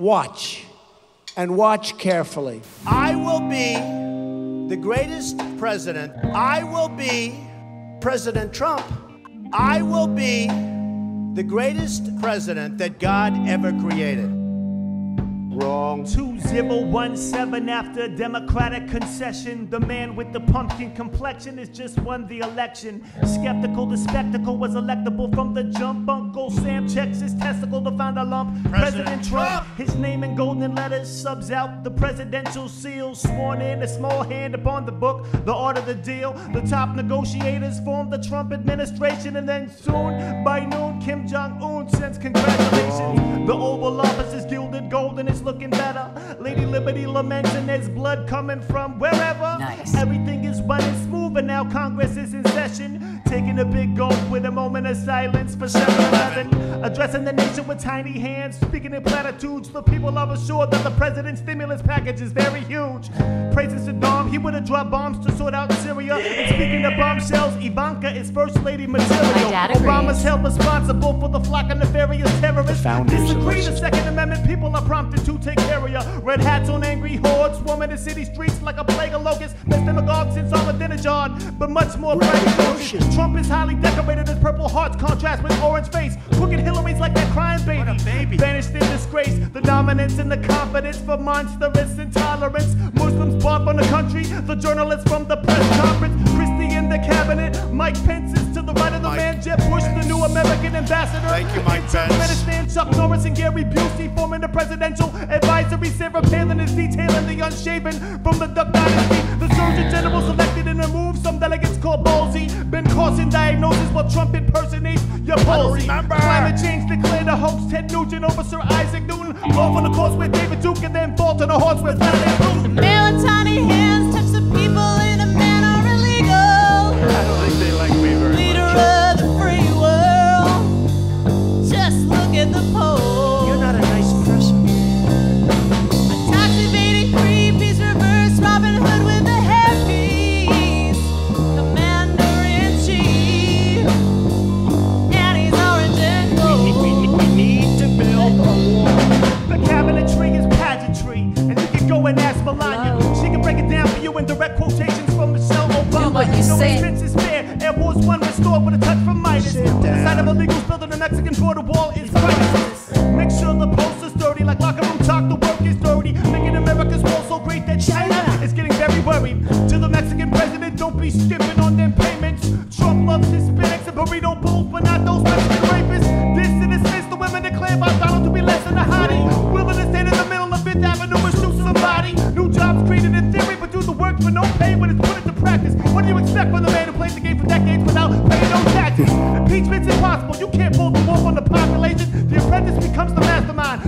Watch, and watch carefully. I will be the greatest president. I will be President Trump. I will be the greatest president that God ever created. Wrong. 2017 after Democratic concession. The man with the pumpkin complexion has just won the election. Skeptical, the spectacle was electable from the jump. Uncle Sam checks his testicle to find a lump. President, Trump, his name in golden letters subs out the presidential seal. Sworn in, a small hand upon the book, the art of the deal. The top negotiators formed the Trump administration, and then soon, by noon, Kim Jong Un sends congratulations. The Oval Office is gilded gold and it's looking better. Lady Liberty laments and there's blood coming from wherever. Nice. Everything is running smooth and now Congress is in session. Taking a big gulp with a moment of silence for 7-Eleven. Addressing the nation with tiny hands, speaking in platitudes. The people are assured that the president's stimulus package is very huge. Praising Saddam, he would have dropped bombs to sort out Syria. And speaking of bombshells, Ivanka is first lady material. Obama's held responsible for the flock of nefarious terrorists. founders Disagree, the Second Amendment people are prompted to take care of ya. Red hats on angry hordes, swarming the city streets like a plague of locusts. Best demagogue since Ahmadinejad, but much more ferocious. Trump is highly decorated as purple hearts contrast with orange face. Crooked Hillary's like that crying baby. Banished in disgrace, the dominance and the confidence for monstrous intolerance. Muslims bark on the country, the journalists from the press conference. Christie in the cabinet, Mike Pence is to the right of the man. Jeb Bush, the new American ambassador. Thank you, Mike Pence. Turkmenistan, Chuck Norris and Gary Busey forming the presidential advisory. Sarah Palin is detailing the unshaven from the Duck Dynasty. The Surgeon General selected in a move some delegates called ballsy. Ben Carson diagnosis while Trump impersonates your palsy. Climate change declared a hoax. Ted Nugent over Sir Isaac Newton. Off on the course with David Duke and then fall to the horse with Vladimir you no say. expense is pageantry. And you can go and ask Melania. She can break it down for you and direct quotations from a cell bum. No defense is fair. Air Force One restored with a touch from Midas. Sight of illegals building a Mexican border wall is priceless. Make sure the post is dirty, like locker room talk. The work is dirty, making America's wall so great that China is getting very worried. To the Mexican president, don't be skipping on them payments. Trump loves Hispanics and burrito bowls, but not those Mexican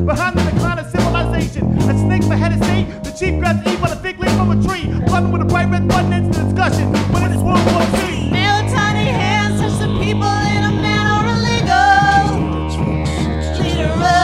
behind the decline of civilization. A snake beheaded state. The chief grabs Eve on a fig leaf from a tree. Plumbing with a bright red button ends the discussion. When it's World War Z. Mail tiny hands touch the people in a manner illegal. Leader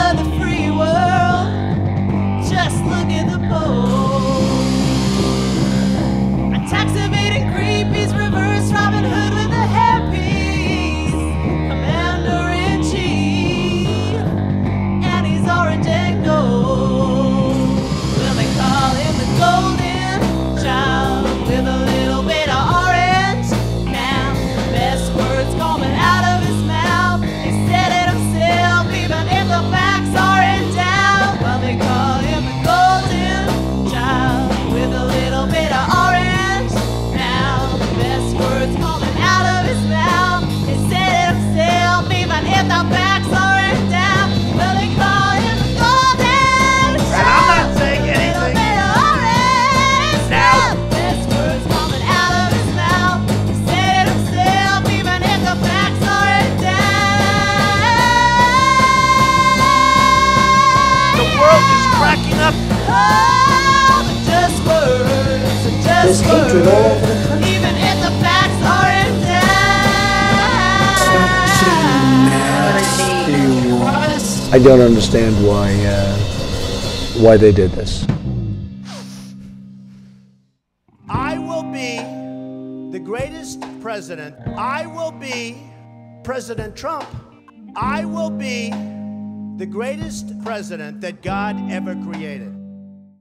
Oh, just words, just There's words. hatred all over the country. Even if the facts are in doubt. I don't understand why uh, why they did this. I will be the greatest president. I will be President Trump. I will be the greatest president that God ever created.